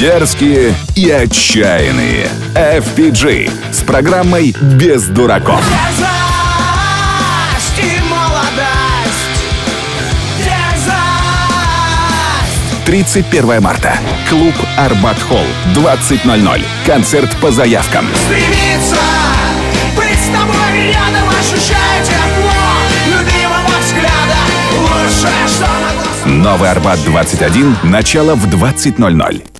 Дерзкие и отчаянные. FPG с программой «Без дураков». Дерзость и молодость. Дерзость. 31 марта. Клуб Арбат Холл. 20.00. Концерт по заявкам. Стремиться быть с тобой рядом, ощущая тепло любимого взгляда. Лучшее, что могло Новый Арбат 21. Начало в 20.00.